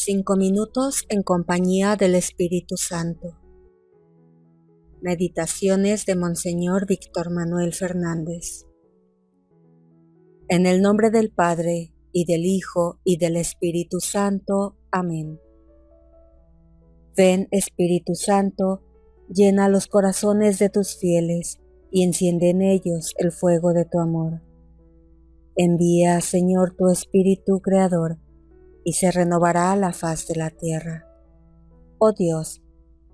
Cinco minutos en compañía del Espíritu Santo. Meditaciones de Monseñor Víctor Manuel Fernández. En el nombre del Padre, y del Hijo, y del Espíritu Santo. Amén. Ven, Espíritu Santo, llena los corazones de tus fieles, y enciende en ellos el fuego de tu amor. Envía, Señor, tu Espíritu Creador, y se renovará la faz de la tierra. Oh Dios,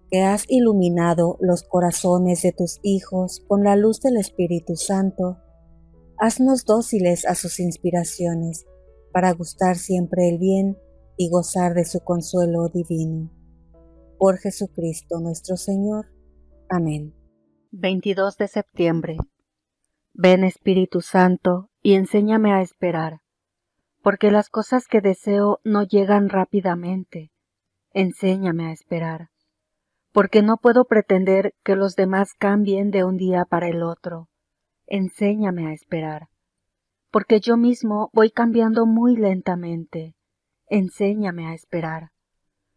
que has iluminado los corazones de tus hijos con la luz del Espíritu Santo, haznos dóciles a sus inspiraciones, para gustar siempre el bien y gozar de su consuelo divino. Por Jesucristo nuestro Señor. Amén. 22 de septiembre. Ven Espíritu Santo y enséñame a esperar porque las cosas que deseo no llegan rápidamente. Enséñame a esperar, porque no puedo pretender que los demás cambien de un día para el otro. Enséñame a esperar, porque yo mismo voy cambiando muy lentamente. Enséñame a esperar,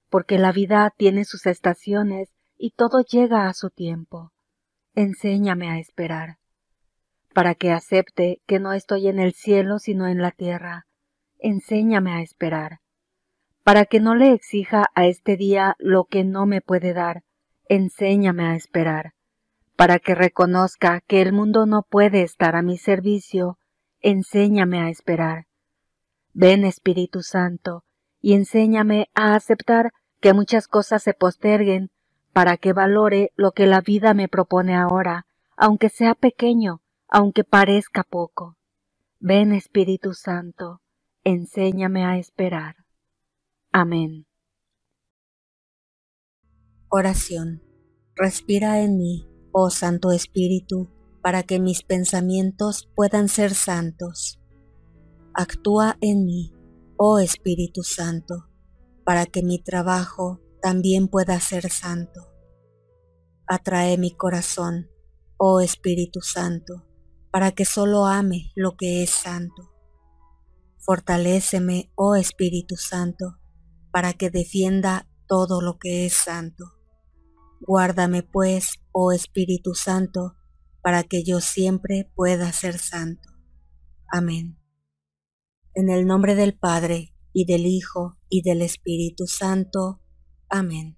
porque la vida tiene sus estaciones y todo llega a su tiempo. Enséñame a esperar, para que acepte que no estoy en el cielo sino en la tierra, enséñame a esperar, para que no le exija a este día lo que no me puede dar, enséñame a esperar, para que reconozca que el mundo no puede estar a mi servicio, enséñame a esperar. Ven Espíritu Santo, y enséñame a aceptar que muchas cosas se posterguen, para que valore lo que la vida me propone ahora, aunque sea pequeño, aunque parezca poco. Ven Espíritu Santo, enséñame a esperar. Amén. Oración. Respira en mí, oh Santo Espíritu, para que mis pensamientos puedan ser santos. Actúa en mí, oh Espíritu Santo, para que mi trabajo también pueda ser santo. Atrae mi corazón, oh Espíritu Santo, para que solo ame lo que es santo Fortaléceme, oh Espíritu Santo, para que defienda todo lo que es santo. Guárdame pues, oh Espíritu Santo, para que yo siempre pueda ser santo. Amén. En el nombre del Padre, y del Hijo, y del Espíritu Santo. Amén.